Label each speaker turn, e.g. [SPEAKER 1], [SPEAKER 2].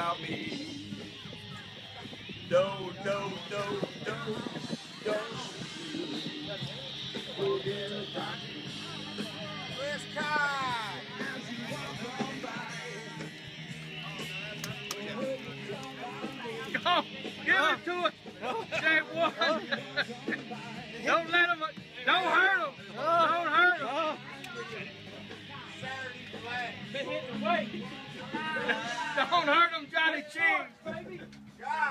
[SPEAKER 1] about me. No, no, no, no, don't forget about me.
[SPEAKER 2] Where's Kai?
[SPEAKER 3] Go, give it to it. Say one. don't let him. Don't hurt him. Don't hurt him.
[SPEAKER 2] Saturday flag.
[SPEAKER 3] Don't hurt him, Johnny Cheese, baby. God.